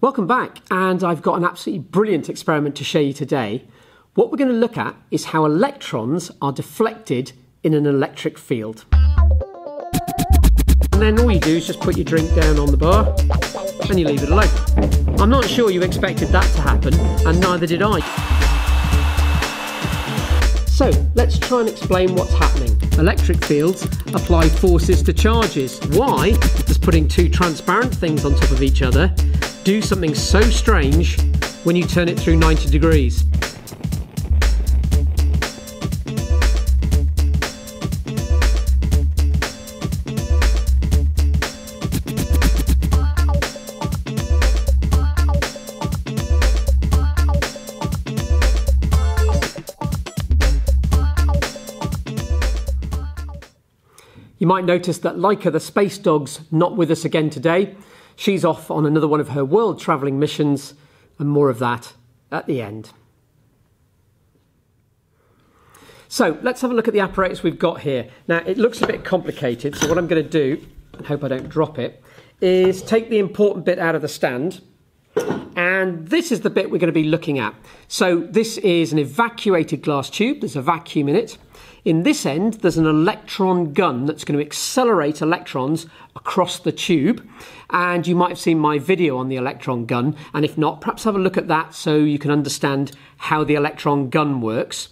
Welcome back, and I've got an absolutely brilliant experiment to show you today. What we're going to look at is how electrons are deflected in an electric field. And then all you do is just put your drink down on the bar and you leave it alone. I'm not sure you expected that to happen, and neither did I. So let's try and explain what's happening. Electric fields apply forces to charges. Why does putting two transparent things on top of each other do something so strange when you turn it through 90 degrees? You might notice that Laika the space dog's not with us again today. She's off on another one of her world travelling missions, and more of that at the end. So let's have a look at the apparatus we've got here. Now it looks a bit complicated, so what I'm going to do, and hope I don't drop it, is take the important bit out of the stand. And this is the bit we're going to be looking at. So this is an evacuated glass tube, there's a vacuum in it. In this end, there's an electron gun that's going to accelerate electrons across the tube. And you might have seen my video on the electron gun. And if not, perhaps have a look at that so you can understand how the electron gun works.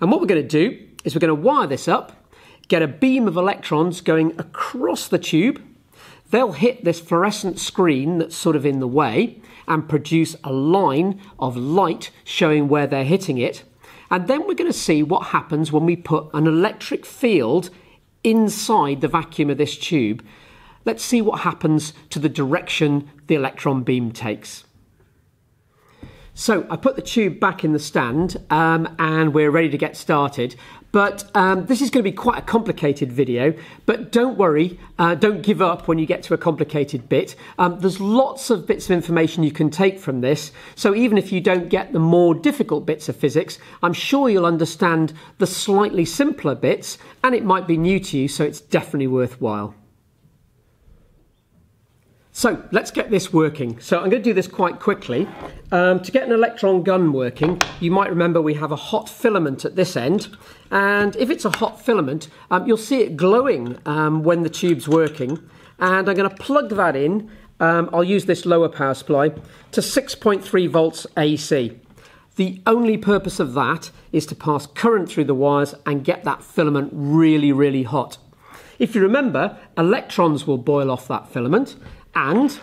And what we're going to do is we're going to wire this up, get a beam of electrons going across the tube. They'll hit this fluorescent screen that's sort of in the way and produce a line of light showing where they're hitting it. And then we're going to see what happens when we put an electric field inside the vacuum of this tube. Let's see what happens to the direction the electron beam takes. So I put the tube back in the stand um, and we're ready to get started. But um, this is going to be quite a complicated video. But don't worry, uh, don't give up when you get to a complicated bit. Um, there's lots of bits of information you can take from this. So even if you don't get the more difficult bits of physics, I'm sure you'll understand the slightly simpler bits and it might be new to you, so it's definitely worthwhile. So let's get this working. So I'm going to do this quite quickly. Um, to get an electron gun working, you might remember we have a hot filament at this end. And if it's a hot filament, um, you'll see it glowing um, when the tube's working. And I'm going to plug that in. Um, I'll use this lower power supply to 6.3 volts AC. The only purpose of that is to pass current through the wires and get that filament really, really hot. If you remember, electrons will boil off that filament and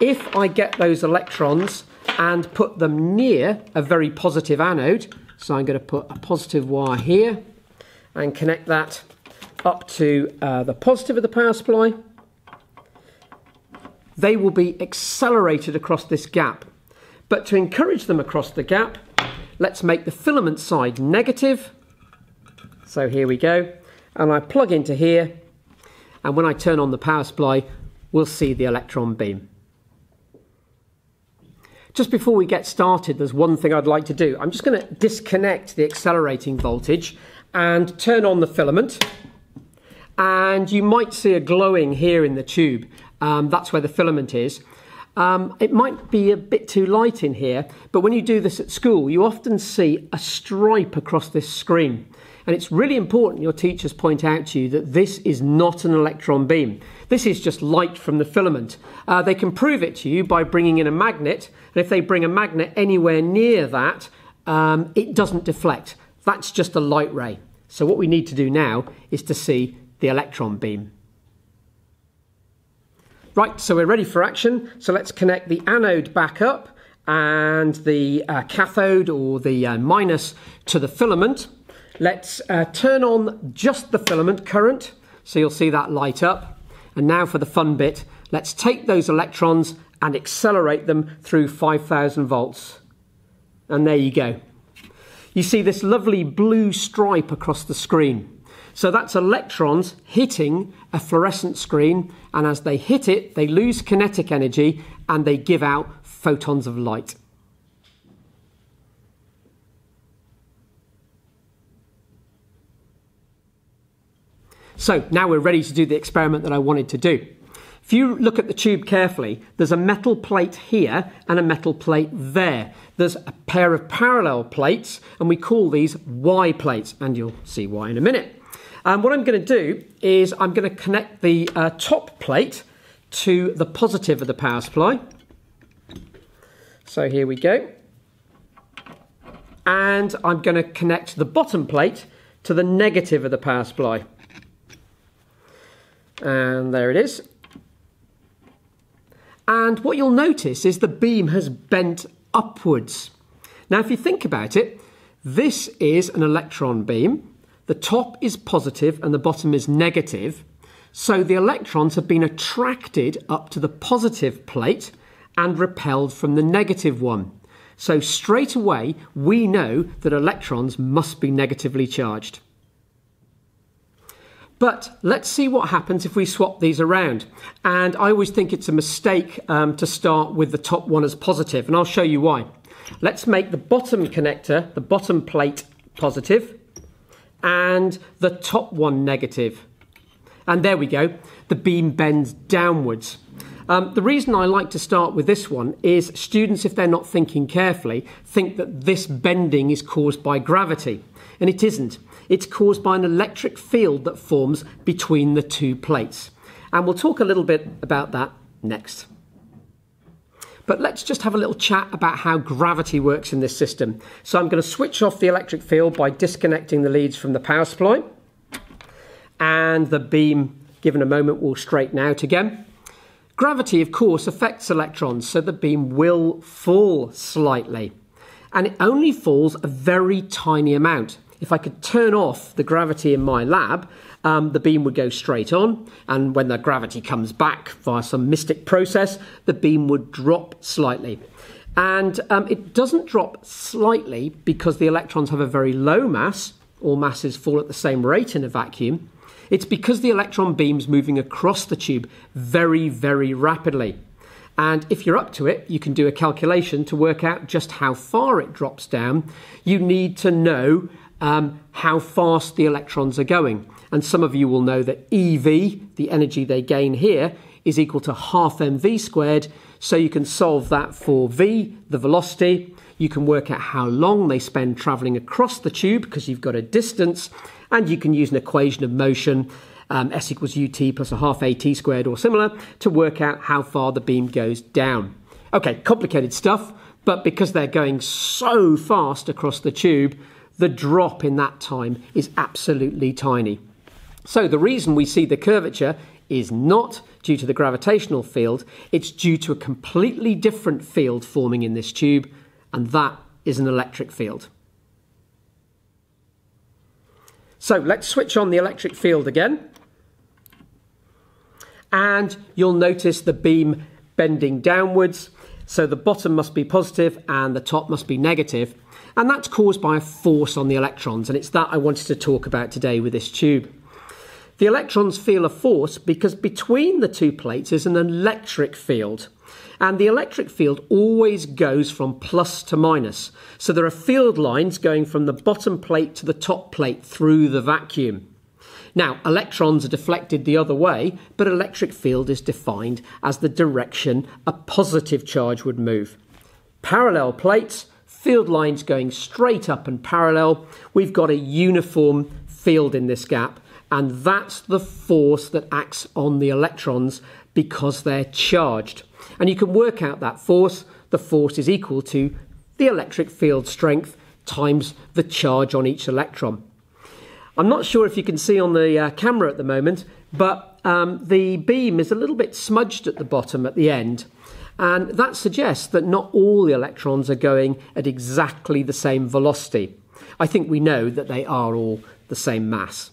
if I get those electrons and put them near a very positive anode, so I'm going to put a positive wire here and connect that up to uh, the positive of the power supply, they will be accelerated across this gap. But to encourage them across the gap, let's make the filament side negative. So here we go. And I plug into here. And when I turn on the power supply, we'll see the electron beam. Just before we get started, there's one thing I'd like to do. I'm just going to disconnect the accelerating voltage and turn on the filament. And you might see a glowing here in the tube. Um, that's where the filament is. Um, it might be a bit too light in here, but when you do this at school, you often see a stripe across this screen. And it's really important your teachers point out to you that this is not an electron beam. This is just light from the filament. Uh, they can prove it to you by bringing in a magnet, and if they bring a magnet anywhere near that, um, it doesn't deflect. That's just a light ray. So what we need to do now is to see the electron beam. Right, so we're ready for action. So let's connect the anode back up and the uh, cathode or the uh, minus to the filament. Let's uh, turn on just the filament current. So you'll see that light up. And now for the fun bit, let's take those electrons and accelerate them through 5000 volts. And there you go. You see this lovely blue stripe across the screen. So that's electrons hitting a fluorescent screen, and as they hit it, they lose kinetic energy and they give out photons of light. So now we're ready to do the experiment that I wanted to do. If you look at the tube carefully, there's a metal plate here and a metal plate there. There's a pair of parallel plates, and we call these Y plates, and you'll see why in a minute. And what I'm going to do is I'm going to connect the uh, top plate to the positive of the power supply. So here we go. And I'm going to connect the bottom plate to the negative of the power supply. And there it is. And what you'll notice is the beam has bent upwards. Now, if you think about it, this is an electron beam. The top is positive and the bottom is negative. So the electrons have been attracted up to the positive plate and repelled from the negative one. So straight away, we know that electrons must be negatively charged. But let's see what happens if we swap these around. And I always think it's a mistake um, to start with the top one as positive, and I'll show you why. Let's make the bottom connector, the bottom plate, positive, and the top one negative. And there we go, the beam bends downwards. Um, the reason I like to start with this one is students, if they're not thinking carefully, think that this bending is caused by gravity, and it isn't. It's caused by an electric field that forms between the two plates. And we'll talk a little bit about that next. But let's just have a little chat about how gravity works in this system. So I'm going to switch off the electric field by disconnecting the leads from the power supply. And the beam, given a moment, will straighten out again. Gravity, of course, affects electrons, so the beam will fall slightly. And it only falls a very tiny amount if I could turn off the gravity in my lab, um, the beam would go straight on, and when the gravity comes back via some mystic process, the beam would drop slightly. And um, it doesn't drop slightly because the electrons have a very low mass, all masses fall at the same rate in a vacuum. It's because the electron beam's moving across the tube very, very rapidly. And if you're up to it, you can do a calculation to work out just how far it drops down. You need to know um, how fast the electrons are going. And some of you will know that EV, the energy they gain here, is equal to half mv squared. So you can solve that for v, the velocity. You can work out how long they spend travelling across the tube because you've got a distance. And you can use an equation of motion, um, s equals ut plus a half at squared or similar, to work out how far the beam goes down. Okay, complicated stuff, but because they're going so fast across the tube, the drop in that time is absolutely tiny. So the reason we see the curvature is not due to the gravitational field, it's due to a completely different field forming in this tube, and that is an electric field. So let's switch on the electric field again. And you'll notice the beam bending downwards. So the bottom must be positive and the top must be negative. And that's caused by a force on the electrons, and it's that I wanted to talk about today with this tube. The electrons feel a force because between the two plates is an electric field. And the electric field always goes from plus to minus. So there are field lines going from the bottom plate to the top plate through the vacuum. Now, electrons are deflected the other way, but electric field is defined as the direction a positive charge would move. Parallel plates field lines going straight up and parallel. We've got a uniform field in this gap, and that's the force that acts on the electrons because they're charged. And you can work out that force. The force is equal to the electric field strength times the charge on each electron. I'm not sure if you can see on the uh, camera at the moment, but um, the beam is a little bit smudged at the bottom at the end. And that suggests that not all the electrons are going at exactly the same velocity. I think we know that they are all the same mass.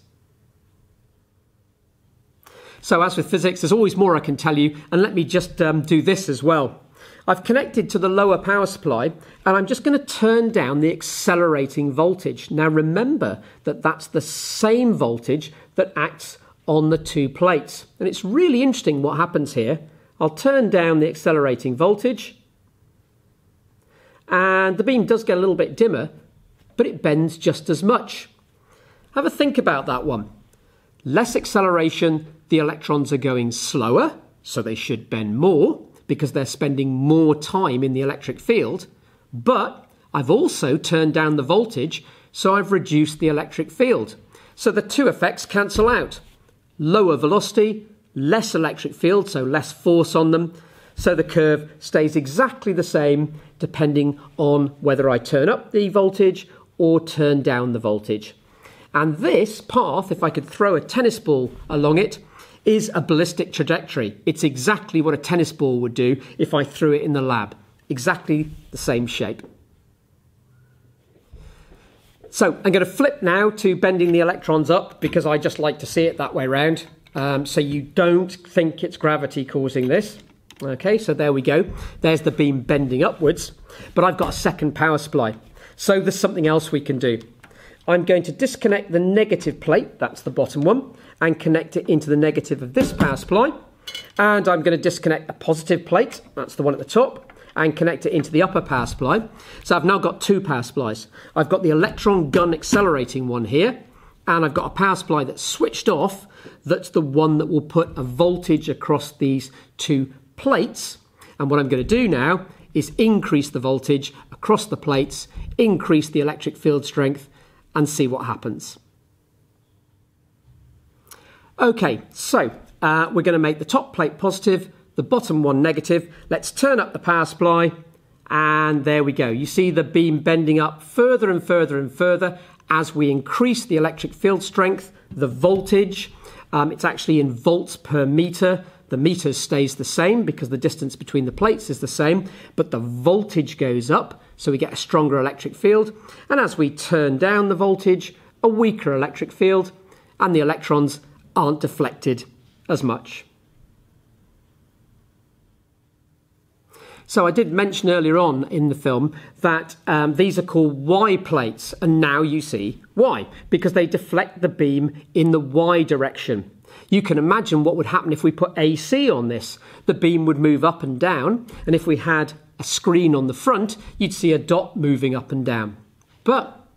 So, as with physics, there's always more I can tell you, and let me just um, do this as well. I've connected to the lower power supply and I'm just going to turn down the accelerating voltage. Now remember that that's the same voltage that acts on the two plates. And it's really interesting what happens here. I'll turn down the accelerating voltage and the beam does get a little bit dimmer, but it bends just as much. Have a think about that one. Less acceleration, the electrons are going slower, so they should bend more because they're spending more time in the electric field. But I've also turned down the voltage, so I've reduced the electric field. So the two effects cancel out. Lower velocity, less electric field, so less force on them. So the curve stays exactly the same depending on whether I turn up the voltage or turn down the voltage. And this path, if I could throw a tennis ball along it, is a ballistic trajectory. It's exactly what a tennis ball would do if I threw it in the lab. Exactly the same shape. So I'm going to flip now to bending the electrons up because I just like to see it that way round. Um, so you don't think it's gravity causing this. Okay, so there we go. There's the beam bending upwards. But I've got a second power supply. So there's something else we can do. I'm going to disconnect the negative plate, that's the bottom one, and connect it into the negative of this power supply. And I'm going to disconnect the positive plate, that's the one at the top, and connect it into the upper power supply. So I've now got two power supplies. I've got the electron gun accelerating one here, and I've got a power supply that's switched off, that's the one that will put a voltage across these two plates. And what I'm going to do now is increase the voltage across the plates, increase the electric field strength, and see what happens. Okay, so uh, we're going to make the top plate positive, the bottom one negative. Let's turn up the power supply, and there we go. You see the beam bending up further and further and further as we increase the electric field strength, the voltage. Um, it's actually in volts per meter. The meter stays the same because the distance between the plates is the same, but the voltage goes up, so we get a stronger electric field. And as we turn down the voltage, a weaker electric field, and the electrons aren't deflected as much. So I did mention earlier on in the film that um, these are called Y plates, and now you see why, because they deflect the beam in the Y direction. You can imagine what would happen if we put AC on this. The beam would move up and down, and if we had a screen on the front, you'd see a dot moving up and down. But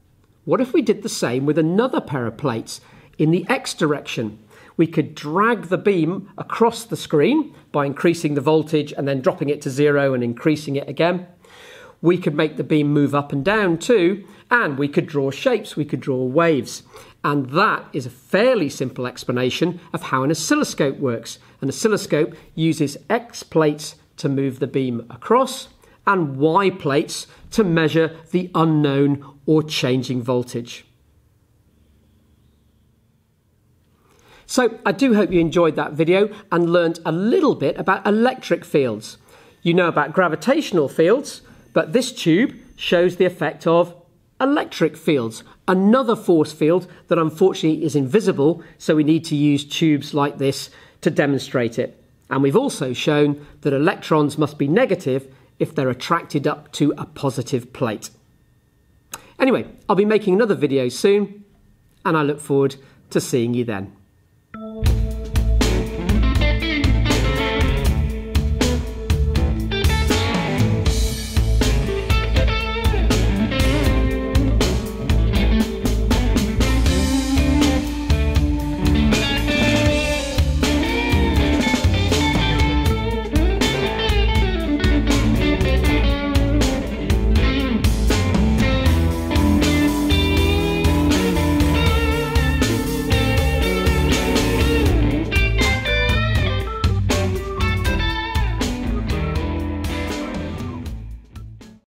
what if we did the same with another pair of plates in the X direction? We could drag the beam across the screen by increasing the voltage and then dropping it to zero and increasing it again. We could make the beam move up and down too, and we could draw shapes, we could draw waves. And that is a fairly simple explanation of how an oscilloscope works. An oscilloscope uses X plates to move the beam across and Y plates to measure the unknown or changing voltage. So I do hope you enjoyed that video and learned a little bit about electric fields. You know about gravitational fields, but this tube shows the effect of electric fields, another force field that unfortunately is invisible, so we need to use tubes like this to demonstrate it. And we've also shown that electrons must be negative if they're attracted up to a positive plate. Anyway, I'll be making another video soon, and I look forward to seeing you then.